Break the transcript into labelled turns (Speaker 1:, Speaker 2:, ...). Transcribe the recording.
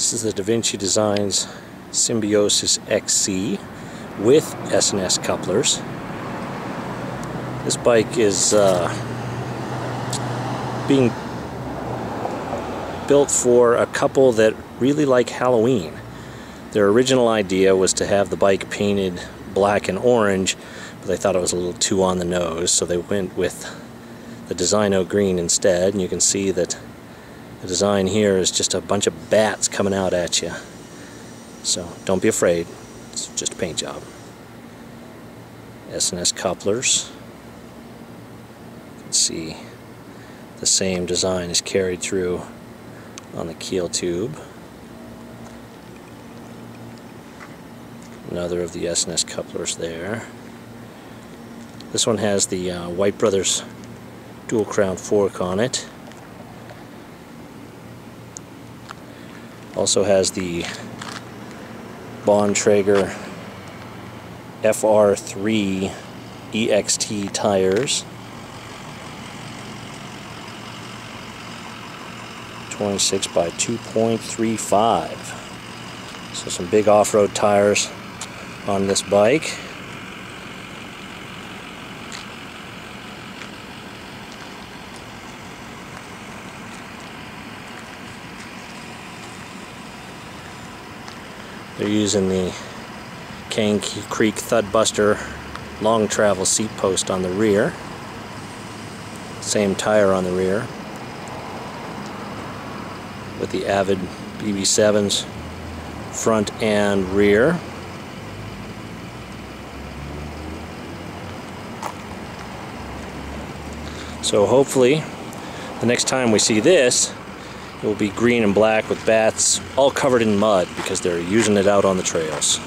Speaker 1: This is the Da Vinci Designs Symbiosis XC with S&S couplers. This bike is uh, being built for a couple that really like Halloween. Their original idea was to have the bike painted black and orange, but they thought it was a little too on the nose, so they went with the Designo green instead, and you can see that the design here is just a bunch of bats coming out at you. So don't be afraid, it's just a paint job. S&S couplers. You can see the same design is carried through on the keel tube. Another of the S&S couplers there. This one has the uh, White Brothers dual crown fork on it. Also has the Bontrager FR3 EXT tires. 26 by 2.35. So some big off-road tires on this bike. They're using the Cane Creek Thudbuster long travel seat post on the rear. Same tire on the rear with the Avid BB7s front and rear. So hopefully the next time we see this it will be green and black with bats all covered in mud because they're using it out on the trails.